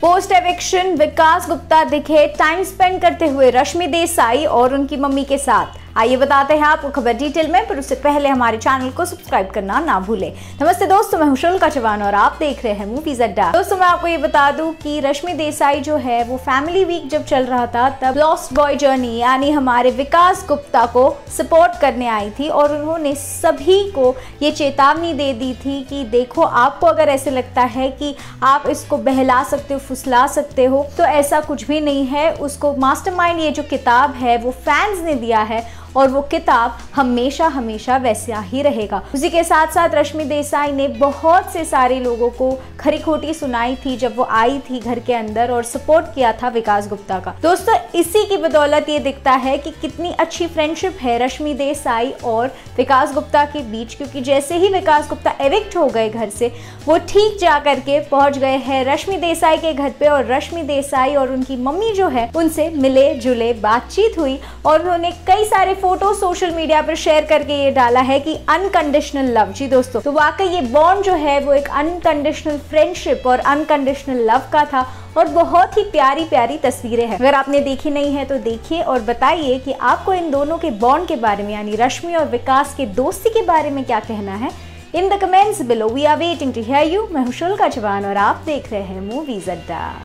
Post eviction विकास गुप्ता दिखे time spend करते हुए रश्मि देसाई और उनकी मम्मी के साथ। आइए बताते हैं आपको खबर डिटेल में, पर उससे पहले हमारे चैनल को सब्सक्राइब करना ना भूलें। नमस्ते दोस्तों, मैं हुशुल का चौहान और आप देख रहे हैं मूवीज़ अड्डा दोस्तों, मैं आपको ये बता दूँ कि रश्मि देसाई जो है, वो फैमिली वीक जब चल रहा था, तब लॉस्ट बॉय जर्नी यानी हमारे विकास गुप्ता को सपोर्ट करने आई थी और उन्होंने सभी को ये चेतावनी दे दी थी कि देखो, आपको अगर ऐसे लगता है कि आप इसको बहला सकते हो, फुसला सकते हो तो ऐसा कुछ भी नहीं है। उसको मास्टरमाइंड ये जो किताब है, वो फैंस ने दिया है और वो किताब हमेशा हमेशा वैसा ही रहेगा। उसी के साथ साथ रश्मि देसाई ने बहुत से सारे लोगों को खरी खोटी सुनाई थी जब वो आई थी घर के अंदर और सपोर्ट किया था विकास गुप्ता का। दोस्तों, इसी की बदौलत ये दिखता है कि कितनी अच्छी फ्रेंडशिप है रश्मि देसाई और विकास गुप्ता के बीच, क्योंकि जैसे ही विकास गुप्ता एविक्ट हो गए घर से, वो ठीक जा करके पहुँच गए हैं रश्मि देसाई के घर पे और रश्मि देसाई और उनकी मम्मी जो है, उनसे मिले जुले बातचीत हुई और उन्होंने कई सारे फ़ोटो सोशल मीडिया पर शेयर करके ये डाला है कि अनकंडीशनल लव जी दोस्तों तो वाकई ये बॉन्ड जो है वो एक अनकंडीशनल फ्रेंडशिप और अनकंडीशनल लव का था और बहुत ही प्यारी प्यारी तस्वीरें हैं। अगर आपने देखी नहीं है तो देखिए और बताइए कि आपको इन दोनों के बॉन्ड के बारे में, यानी रश्मि और विकास के दोस्ती के बारे में क्या कहना है? In the comments below we are waiting to hear you मैं हुशुल का जवान और आप देख रहे हैं मूवीज़ अड्डा